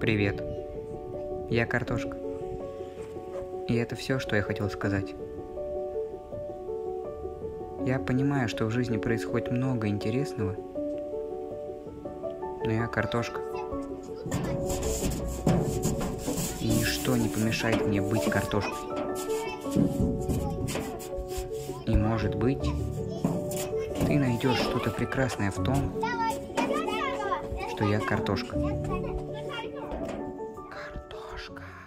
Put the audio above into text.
Привет. Я картошка. И это все, что я хотел сказать. Я понимаю, что в жизни происходит много интересного, но я картошка. И ничто не помешает мне быть картошкой. И может быть, ты найдешь что-то прекрасное в том, что я картошка. Кошка.